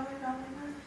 Ay, no, no.